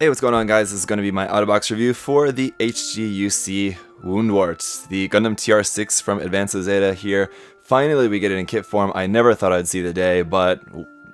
Hey, what's going on guys? This is going to be my out-of-box review for the HGUC Woundwort, the Gundam TR6 from Advanced Zeta here. Finally we get it in kit form. I never thought I'd see the day, but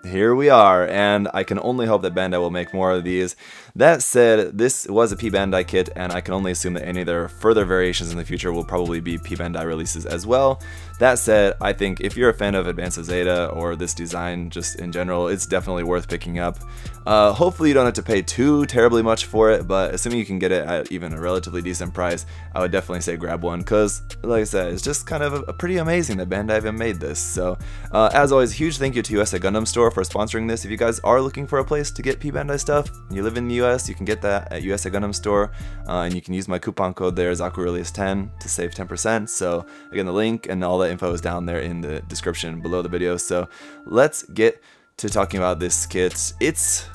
here we are, and I can only hope that Bandai will make more of these. That said, this was a P Bandai kit, and I can only assume that any of their further variations in the future will probably be P Bandai releases as well. That said, I think if you're a fan of Advanced Zeta or this design just in general, it's definitely worth picking up. Uh, hopefully you don't have to pay too terribly much for it, but assuming you can get it at even a relatively decent price, I would definitely say grab one, because, like I said, it's just kind of a, a pretty amazing that Bandai even made this. So, uh, as always, huge thank you to USA Gundam Store for sponsoring this. If you guys are looking for a place to get P Bandai stuff, you live in the US, you can get that at USA Gundam Store, uh, and you can use my coupon code there, ZakuAurelius10, to save 10%. So, again, the link and all the info is down there in the description below the video. So, let's get to talking about this kit. It's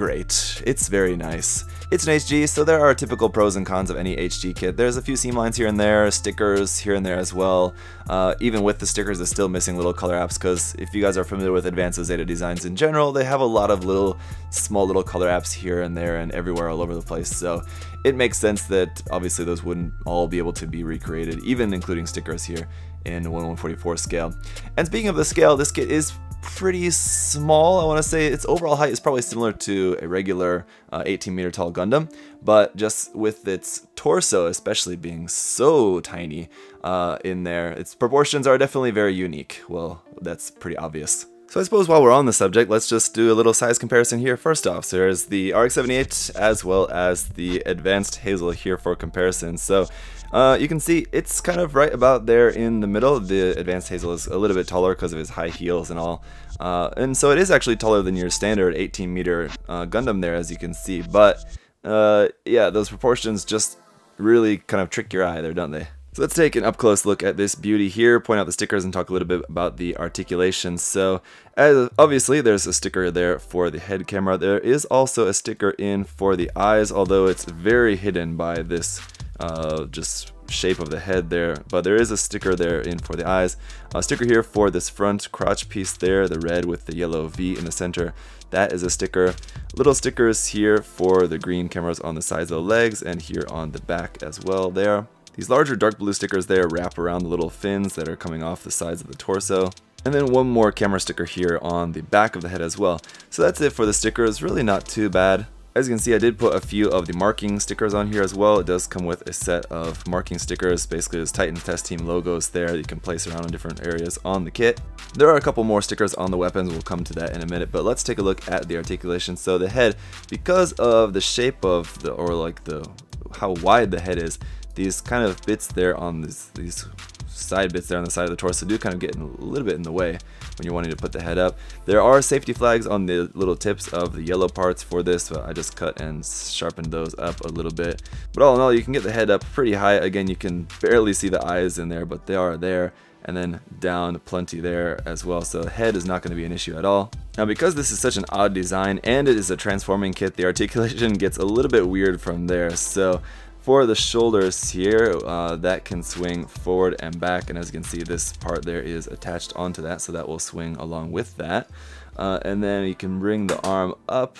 great. It's very nice. It's an HG, so there are typical pros and cons of any HG kit. There's a few seam lines here and there, stickers here and there as well. Uh, even with the stickers, it's still missing little color apps because if you guys are familiar with Advanced Zeta designs in general, they have a lot of little, small little color apps here and there and everywhere all over the place. So it makes sense that obviously those wouldn't all be able to be recreated, even including stickers here in 1144 scale. And speaking of the scale, this kit is pretty small. I want to say its overall height is probably similar to a regular uh, 18 meter tall Gundam, but just with its torso especially being so tiny uh, in there, its proportions are definitely very unique. Well, that's pretty obvious. So I suppose while we're on the subject, let's just do a little size comparison here. First off, so there's the RX-78 as well as the Advanced Hazel here for comparison. So uh, you can see it's kind of right about there in the middle. The Advanced Hazel is a little bit taller because of his high heels and all. Uh, and so it is actually taller than your standard 18 meter uh, Gundam there, as you can see. But uh, yeah, those proportions just really kind of trick your eye there, don't they? So let's take an up close look at this beauty here, point out the stickers and talk a little bit about the articulation. So as obviously there's a sticker there for the head camera. There is also a sticker in for the eyes, although it's very hidden by this uh, just shape of the head there. But there is a sticker there in for the eyes. A sticker here for this front crotch piece there the red with the yellow V in the center. That is a sticker. Little stickers here for the green cameras on the sides of the legs and here on the back as well there these larger dark blue stickers there wrap around the little fins that are coming off the sides of the torso. And then one more camera sticker here on the back of the head as well. So that's it for the stickers. Really not too bad. As you can see, I did put a few of the marking stickers on here as well. It does come with a set of marking stickers, basically those Titan Test Team logos there that you can place around in different areas on the kit. There are a couple more stickers on the weapons, we'll come to that in a minute, but let's take a look at the articulation. So the head, because of the shape of the, or like the, how wide the head is, these kind of bits there on this, these side bits there on the side of the torso do kind of get a little bit in the way when you're wanting to put the head up. There are safety flags on the little tips of the yellow parts for this, but I just cut and sharpened those up a little bit. But all in all, you can get the head up pretty high. Again, you can barely see the eyes in there, but they are there and then down plenty there as well so head is not going to be an issue at all now because this is such an odd design and it is a transforming kit the articulation gets a little bit weird from there so for the shoulders here, uh, that can swing forward and back, and as you can see, this part there is attached onto that, so that will swing along with that. Uh, and then you can bring the arm up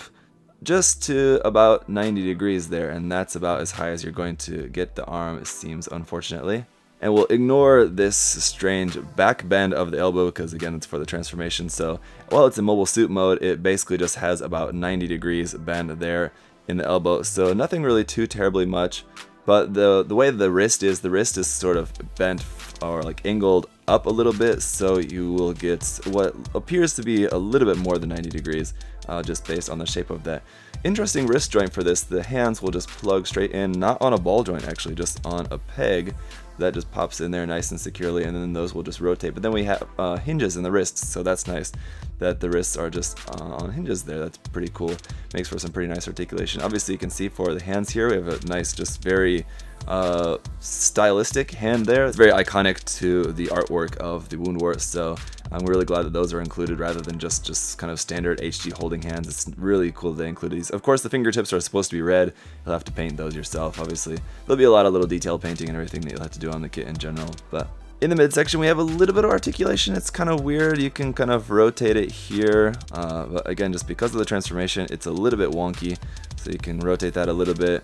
just to about 90 degrees there, and that's about as high as you're going to get the arm, it seems, unfortunately. And we'll ignore this strange back bend of the elbow because again it's for the transformation so while it's in mobile suit mode it basically just has about 90 degrees bend there in the elbow. So nothing really too terribly much. But the the way the wrist is, the wrist is sort of bent or like angled up a little bit, so you will get what appears to be a little bit more than 90 degrees, uh, just based on the shape of that. Interesting wrist joint for this, the hands will just plug straight in, not on a ball joint actually, just on a peg that just pops in there nice and securely and then those will just rotate but then we have uh, hinges in the wrists so that's nice that the wrists are just uh, on hinges there that's pretty cool makes for some pretty nice articulation obviously you can see for the hands here we have a nice just very uh, stylistic hand there. It's very iconic to the artwork of the Wound Woundwort, so I'm really glad that those are included rather than just, just kind of standard HG holding hands. It's really cool that they include these. Of course, the fingertips are supposed to be red. You'll have to paint those yourself, obviously. There'll be a lot of little detail painting and everything that you'll have to do on the kit in general, but In the midsection, we have a little bit of articulation. It's kind of weird. You can kind of rotate it here. Uh, but again, just because of the transformation, it's a little bit wonky. So you can rotate that a little bit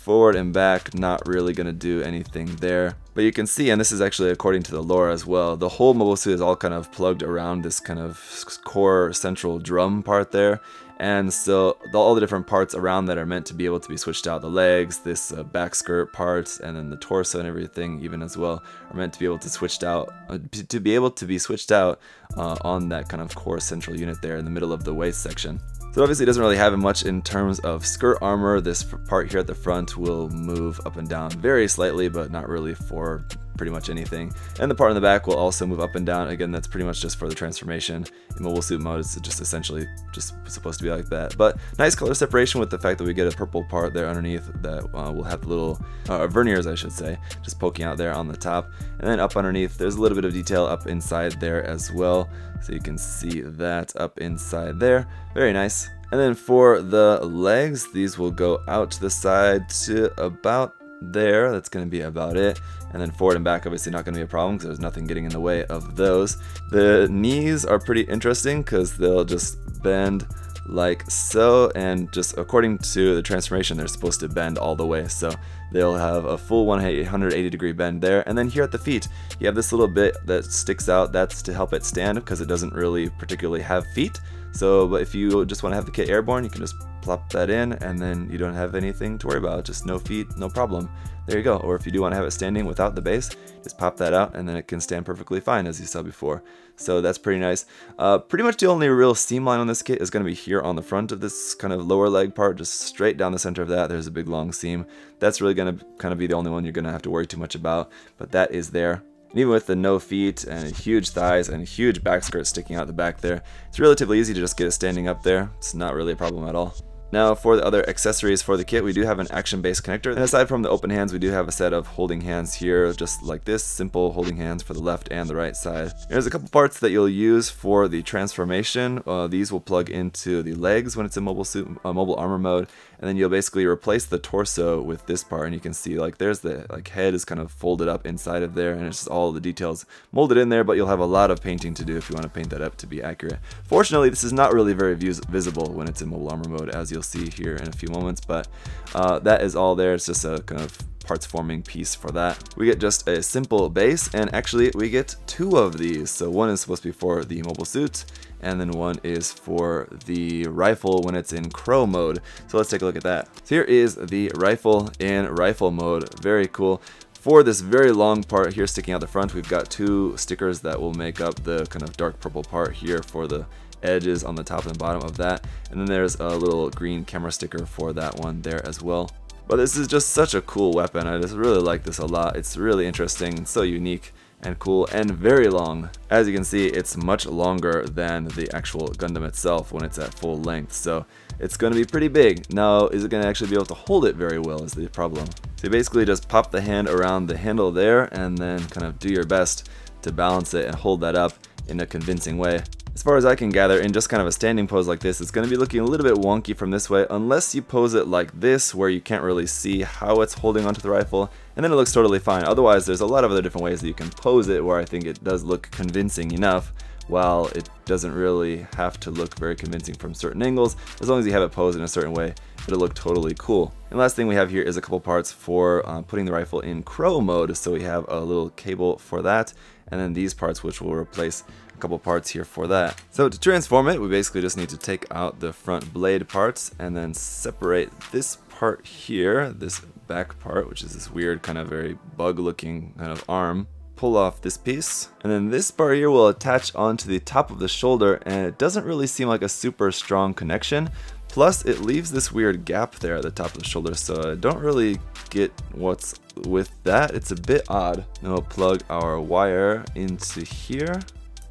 forward and back, not really to do anything there. But you can see, and this is actually according to the lore as well, the whole mobile suit is all kind of plugged around this kind of core central drum part there. And so the, all the different parts around that are meant to be able to be switched out. The legs, this uh, back skirt parts, and then the torso and everything even as well are meant to be able to switched out, uh, to be able to be switched out uh, on that kind of core central unit there in the middle of the waist section. So obviously it doesn't really have much in terms of skirt armor. This part here at the front will move up and down very slightly, but not really for pretty much anything. And the part in the back will also move up and down. Again, that's pretty much just for the transformation. In mobile suit mode, it's just essentially just supposed to be like that. But nice color separation with the fact that we get a purple part there underneath that uh, will have the little uh, verniers, I should say, just poking out there on the top. And then up underneath, there's a little bit of detail up inside there as well. So you can see that up inside there. Very nice. And then for the legs, these will go out to the side to about there. That's going to be about it. And then forward and back, obviously not going to be a problem because there's nothing getting in the way of those. The knees are pretty interesting because they'll just bend like so and just according to the transformation they're supposed to bend all the way. So they'll have a full 180 degree bend there. And then here at the feet you have this little bit that sticks out. That's to help it stand because it doesn't really particularly have feet so but if you just want to have the kit airborne you can just plop that in and then you don't have anything to worry about just no feet no problem. There you go. Or if you do want to have it standing without the base just pop that out and then it can stand perfectly fine as you saw before. So that's pretty nice. Uh, pretty much the only real seam line on this kit is going to be here on the front of this kind of lower leg part just straight down the center of that. There's a big long seam. That's really going to kind of be the only one you're going to have to worry too much about but that is there and even with the no feet and huge thighs and huge back skirt sticking out the back there, it's relatively easy to just get it standing up there. It's not really a problem at all. Now for the other accessories for the kit, we do have an action-based connector. And aside from the open hands, we do have a set of holding hands here, just like this, simple holding hands for the left and the right side. There's a couple parts that you'll use for the transformation. Uh, these will plug into the legs when it's in mobile suit, uh, mobile armor mode, and then you'll basically replace the torso with this part, and you can see like there's the like head is kind of folded up inside of there, and it's just all the details molded in there, but you'll have a lot of painting to do if you want to paint that up to be accurate. Fortunately, this is not really very visible when it's in mobile armor mode, as you'll you'll see here in a few moments, but uh, that is all there. It's just a kind of parts forming piece for that. We get just a simple base, and actually we get two of these. So one is supposed to be for the mobile suit, and then one is for the rifle when it's in crow mode. So let's take a look at that. So here is the rifle in rifle mode. Very cool. For this very long part here sticking out the front, we've got two stickers that will make up the kind of dark purple part here for the edges on the top and bottom of that. And then there's a little green camera sticker for that one there as well. But this is just such a cool weapon. I just really like this a lot. It's really interesting, so unique and cool and very long. As you can see, it's much longer than the actual Gundam itself when it's at full length. So it's going to be pretty big. Now, is it going to actually be able to hold it very well is the problem. So you basically just pop the hand around the handle there and then kind of do your best to balance it and hold that up in a convincing way. As far as I can gather, in just kind of a standing pose like this, it's going to be looking a little bit wonky from this way, unless you pose it like this, where you can't really see how it's holding onto the rifle, and then it looks totally fine. Otherwise, there's a lot of other different ways that you can pose it, where I think it does look convincing enough, while it doesn't really have to look very convincing from certain angles. As long as you have it posed in a certain way, it'll look totally cool. And last thing we have here is a couple parts for uh, putting the rifle in crow mode. So we have a little cable for that, and then these parts which will replace couple parts here for that. So to transform it, we basically just need to take out the front blade parts and then separate this part here, this back part, which is this weird kind of very bug looking kind of arm pull off this piece. And then this bar here will attach onto the top of the shoulder and it doesn't really seem like a super strong connection. Plus it leaves this weird gap there at the top of the shoulder so I don't really get what's with that. It's a bit odd. Now we'll plug our wire into here.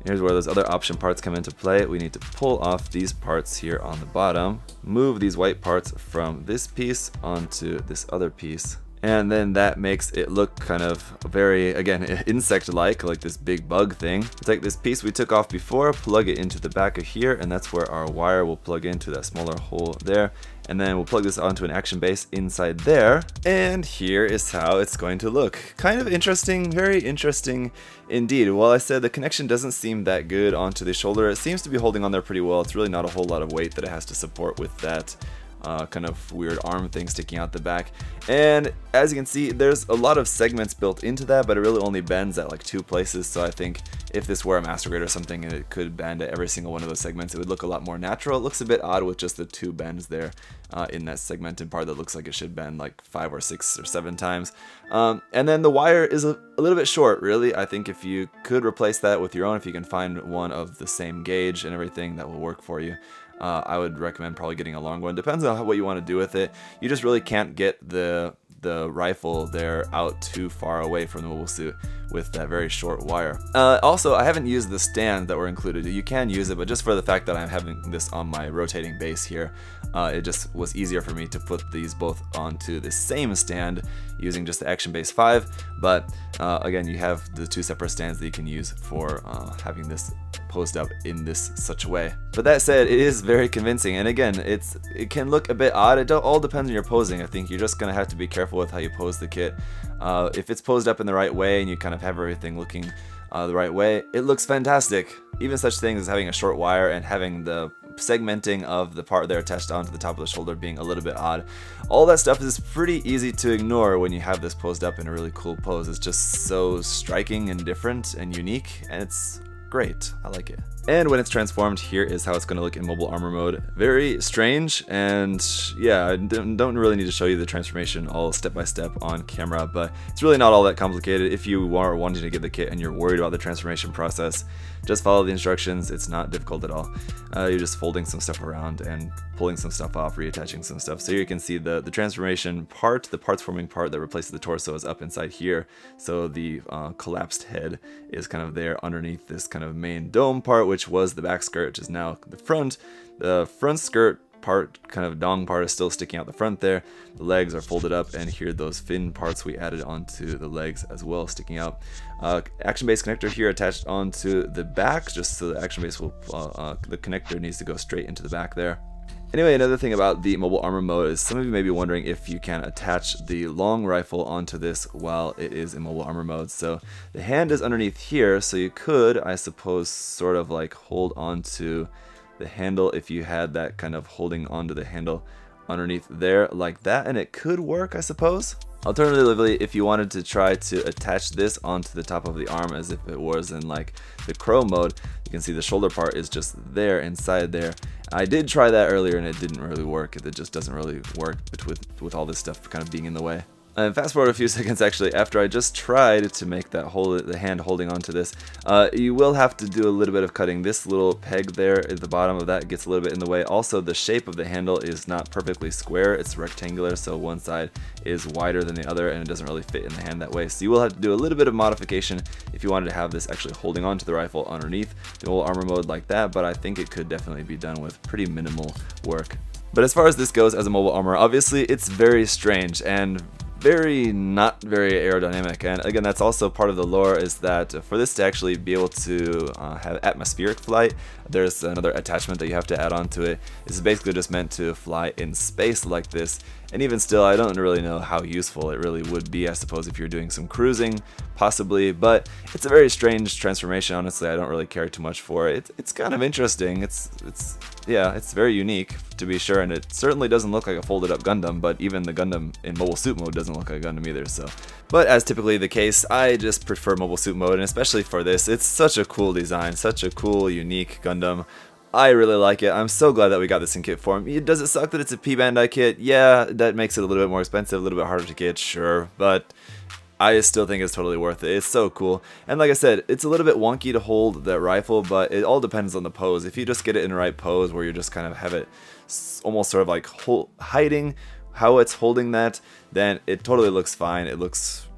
Here's where those other option parts come into play. We need to pull off these parts here on the bottom, move these white parts from this piece onto this other piece and then that makes it look kind of very, again, insect-like, like this big bug thing. Take this piece we took off before, plug it into the back of here, and that's where our wire will plug into that smaller hole there, and then we'll plug this onto an action base inside there, and here is how it's going to look. Kind of interesting, very interesting indeed. While I said the connection doesn't seem that good onto the shoulder, it seems to be holding on there pretty well. It's really not a whole lot of weight that it has to support with that uh, kind of weird arm thing sticking out the back. And as you can see, there's a lot of segments built into that, but it really only bends at like two places. So I think if this were a Master Grade or something and it could bend at every single one of those segments, it would look a lot more natural. It looks a bit odd with just the two bends there uh, in that segmented part that looks like it should bend like five or six or seven times. Um, and then the wire is a, a little bit short, really. I think if you could replace that with your own, if you can find one of the same gauge and everything, that will work for you uh, I would recommend probably getting a long one. Depends on what you want to do with it. You just really can't get the the rifle there out too far away from the mobile suit with that very short wire. Uh, also, I haven't used the stand that were included. You can use it, but just for the fact that I'm having this on my rotating base here, uh, it just was easier for me to put these both onto the same stand using just the Action Base 5. But uh, again, you have the two separate stands that you can use for uh, having this posed up in this such way. But that said, it is very convincing, and again, it's it can look a bit odd. It all depends on your posing. I think you're just gonna have to be careful with how you pose the kit. Uh, if it's posed up in the right way and you kind of have everything looking uh, the right way, it looks fantastic. Even such things as having a short wire and having the segmenting of the part there attached onto the top of the shoulder being a little bit odd. All that stuff is pretty easy to ignore when you have this posed up in a really cool pose. It's just so striking and different and unique, and it's great. I like it. And when it's transformed, here is how it's going to look in mobile armor mode. Very strange, and yeah, I don't really need to show you the transformation all step by step on camera, but it's really not all that complicated. If you are wanting to get the kit and you're worried about the transformation process, just follow the instructions. It's not difficult at all. Uh, you're just folding some stuff around and pulling some stuff off, reattaching some stuff. So you can see the, the transformation part, the parts forming part that replaces the torso is up inside here. So the uh, collapsed head is kind of there underneath this kind of main dome part, which was the back skirt, which is now the front. The front skirt part, kind of dong part, is still sticking out the front there. The legs are folded up, and here those fin parts we added onto the legs as well, sticking out. Uh, action base connector here attached onto the back, just so the action base will, uh, uh, the connector needs to go straight into the back there. Anyway, another thing about the mobile armor mode is some of you may be wondering if you can attach the long rifle onto this while it is in mobile armor mode. So the hand is underneath here, so you could, I suppose, sort of like hold on to the handle if you had that kind of holding onto the handle underneath there like that, and it could work, I suppose. Alternatively, if you wanted to try to attach this onto the top of the arm as if it was in like the crow mode, you can see the shoulder part is just there inside there. I did try that earlier and it didn't really work. It just doesn't really work with, with all this stuff kind of being in the way. And fast forward a few seconds actually, after I just tried to make that hold, the hand holding onto this, uh, you will have to do a little bit of cutting. This little peg there at the bottom of that gets a little bit in the way. Also, the shape of the handle is not perfectly square, it's rectangular, so one side is wider than the other and it doesn't really fit in the hand that way. So you will have to do a little bit of modification if you wanted to have this actually holding onto the rifle underneath the whole armor mode like that, but I think it could definitely be done with pretty minimal work. But as far as this goes as a mobile armor, obviously it's very strange and very not very aerodynamic and again that's also part of the lore is that for this to actually be able to uh, have atmospheric flight there's another attachment that you have to add on to it. This is basically just meant to fly in space like this and even still, I don't really know how useful it really would be, I suppose, if you're doing some cruising, possibly, but it's a very strange transformation, honestly, I don't really care too much for it. It's kind of interesting, it's, it's, yeah, it's very unique, to be sure, and it certainly doesn't look like a folded up Gundam, but even the Gundam in mobile suit mode doesn't look like a Gundam either, so. But as typically the case, I just prefer mobile suit mode, and especially for this, it's such a cool design, such a cool, unique Gundam. I really like it. I'm so glad that we got this in kit form. Does it suck that it's a P-Bandai kit? Yeah, that makes it a little bit more expensive, a little bit harder to get, sure, but I still think it's totally worth it. It's so cool. And like I said, it's a little bit wonky to hold that rifle, but it all depends on the pose. If you just get it in the right pose where you just kind of have it almost sort of like hiding how it's holding that, then it totally looks fine. It looks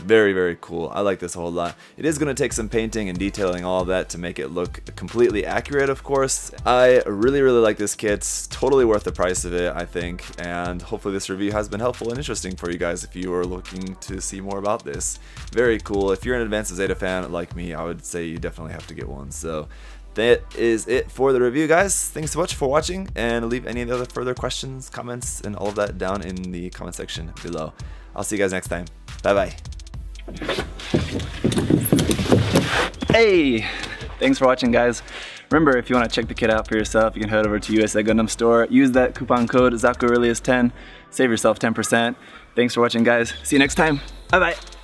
very, very cool. I like this a whole lot. It is going to take some painting and detailing all that to make it look completely accurate, of course. I really, really like this kit. Totally worth the price of it, I think. And hopefully this review has been helpful and interesting for you guys if you are looking to see more about this. Very cool. If you're an Advanced Zeta fan like me, I would say you definitely have to get one. So that is it for the review, guys. Thanks so much for watching, and leave any other further questions, comments, and all of that down in the comment section below. I'll see you guys next time. Bye-bye. Hey! Thanks for watching, guys. Remember, if you want to check the kit out for yourself, you can head over to USA Gundam Store. Use that coupon code ZAKUAurelius10. Save yourself 10%. Thanks for watching, guys. See you next time. Bye-bye.